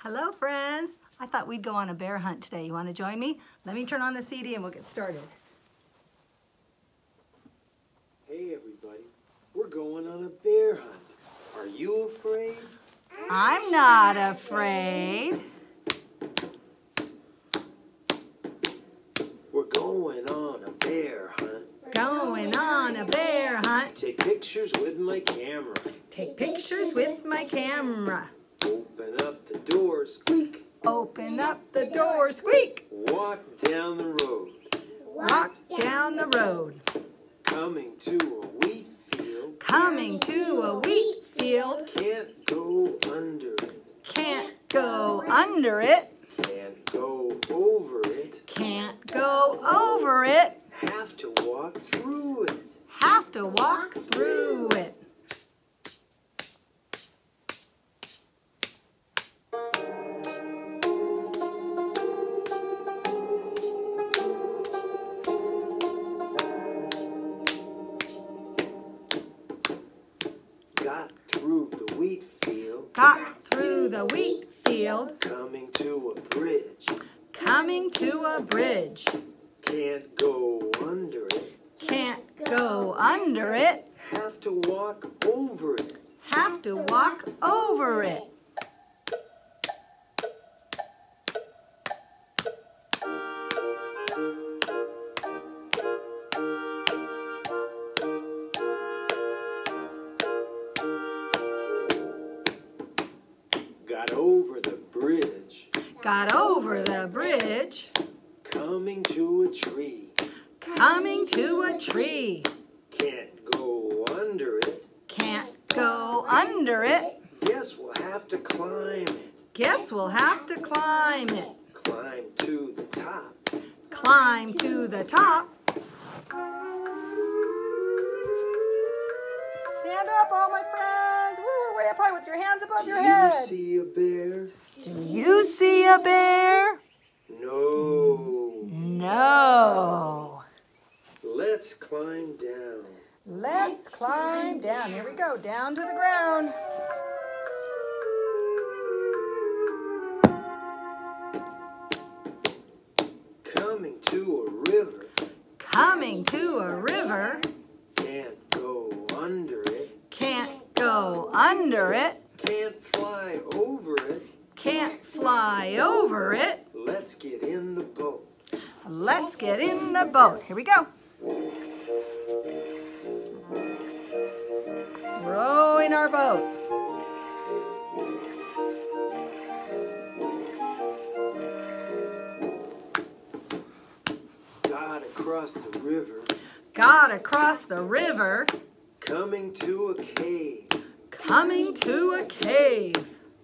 Hello, friends. I thought we'd go on a bear hunt today. You want to join me? Let me turn on the CD and we'll get started. Hey, everybody. We're going on a bear hunt. Are you afraid? I'm not afraid. We're going on a bear hunt. Going on a bear hunt. Take pictures with my camera. Take pictures with my camera. Open up the door, squeak. Open up the door, squeak. Walk down the road. Walk down the road. Coming to a wheat field. Coming to a wheat field. Can't go under it. Can't go under it. Can't go over it. Can't go over it. Have to walk through it. Have to walk through it. Field. Coming to a bridge. Coming to a bridge. Can't go under it. Can't go under it. Have to walk over it. Have to walk over it. Got over the bridge. Got over the bridge. Coming to a tree. Coming to a tree. Can't go under it. Can't go under it. Guess we'll have to climb it. Guess we'll have to climb it. Climb to the top. Climb to the top. Stand up, all my friends. Way up high with your hands above Do your you see a bear? Do you see a bear? No. No. Let's climb down. Let's climb down. Here we go, down to the ground. Coming to a river. Coming to a river. Go under it. Can't fly over it. Can't fly over it. Let's get in the boat. Let's get in the boat. Here we go. Rowing our boat. Got across the river. Got across the river. Coming to a cave. Coming to a cave.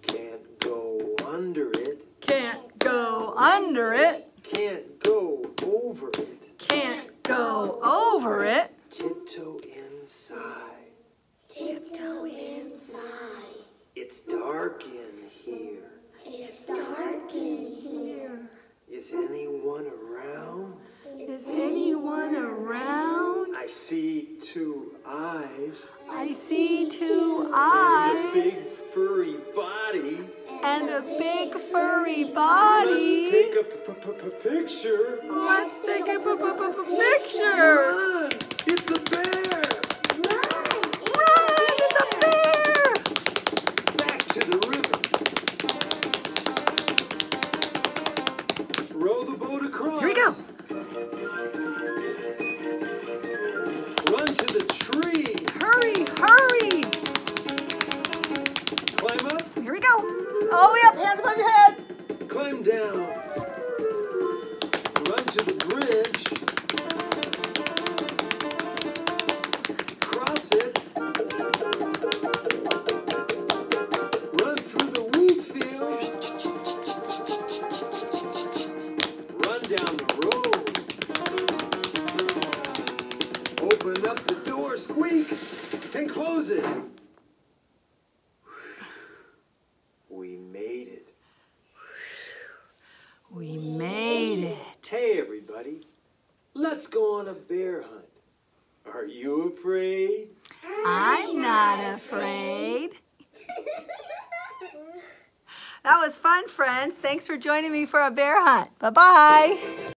Can't go under it. Can't go under it. Can't go over it. Can't go over it. Tiptoe inside. Tiptoe inside. It's dark in here. It's dark in here. Is anyone around? Is anyone around? I see two eyes I see two eyes. and a big furry body. and a big furry body. Let's take a p- p- p- picture. Let's take a p- p- p- picture. It's a bear! Down. Run to the bridge. Cross it. Run through the wheat field. Run down the road. Open up the door, squeak, and close it. We made it. We made it. Hey, everybody. Let's go on a bear hunt. Are you afraid? I'm not afraid. That was fun, friends. Thanks for joining me for a bear hunt. Bye-bye.